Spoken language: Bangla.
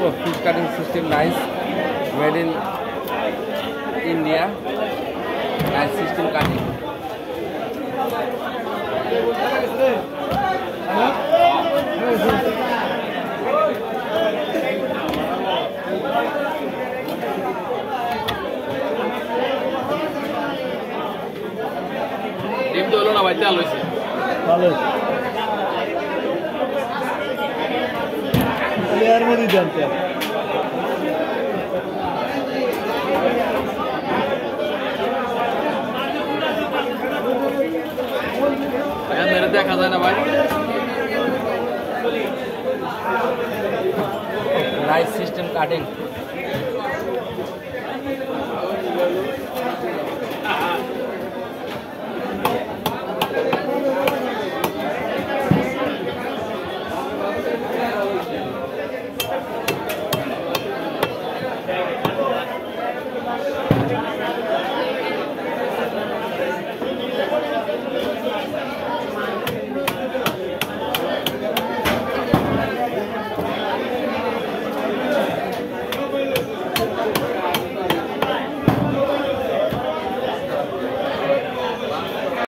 system nice made in India nice system cutting ডিম তো হলো না ভাই তেল হয়েছে ভালো नहीं जानते हैं। मेरे भाई। Rice system cutting